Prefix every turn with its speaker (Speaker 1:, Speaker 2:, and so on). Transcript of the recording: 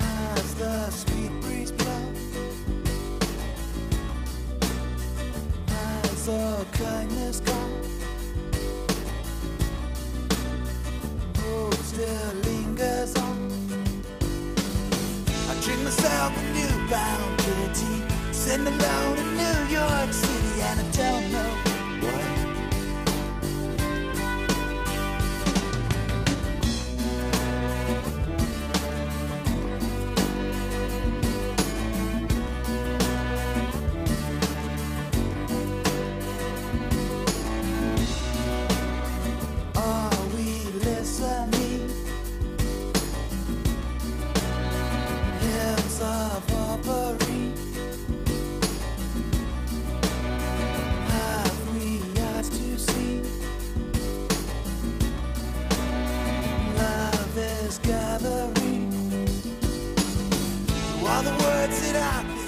Speaker 1: As the sweet breeze As the kindness gone Hope still lingers on I treat myself a new bound pretty Send alone to New York City and I tell no Gathering. All the words that I